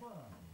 fun.